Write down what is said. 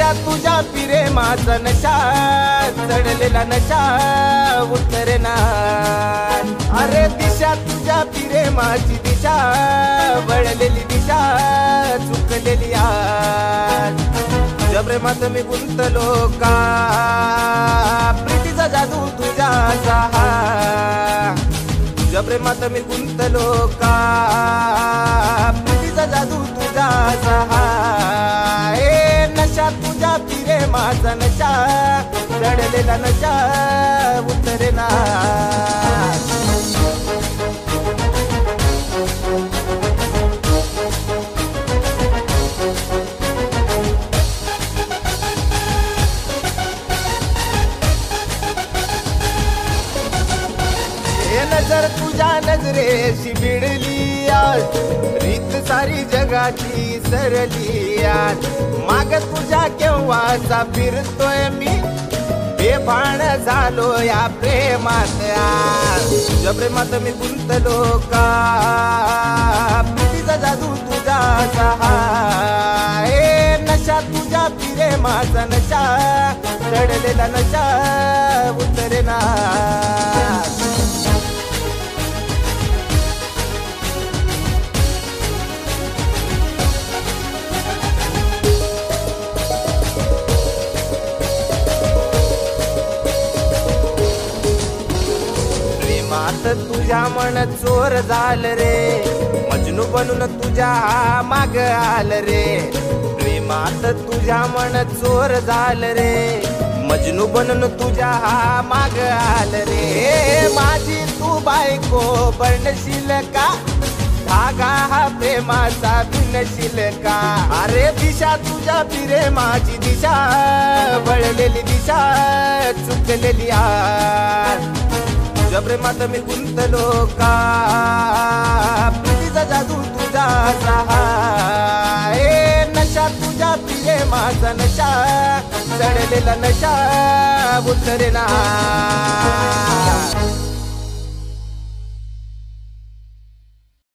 नशा तुझ्या पिरे माझा नशा. चढलेला नशा उतरे ना अरे दिशा तुझ्या पिरे माझी दिशा. वळलेली दिशा चुकलेली आज तुझ्या प्रेमात मी गुंतलो का? प्रीतीचा जादू तुझ्या सहा तुझ्या प्रेमात मी गुंतलो का? माझा नशा चढलेला नशा उतरे ना नजर तुझ्या नजरेशी भिडली आज. रीत सारी सरली आज माग तुझ्या केव्हाचा फिरतोय मी? बेभाण झालो या प्रेमात आज. तुझ्या प्रेमात मी गुंतलो का? प्रीतीचा जादू तुझा सहा नशा तुझ्या पिरे माझा नशा तुझ्या मन चोर झाल रे. मजनू बनून तुझ्या माग आल रे. प्रेमात तुझ्या मन चोर झाल रे. मजनू बनून तुझ्या माग आल रे. माझी तू बायको बनशील का? धागा हा प्रेमाचा भिनशील का? अरे दिशा तुझ्या फिरे माझी दिशा वळलेली दिशा चुकलेली आ प्रेमात मी गुंतलो का प्रीतीचा जादू तुझा ए नशा तुझा पिये माझा नशा. चढलेला नशा उतरेना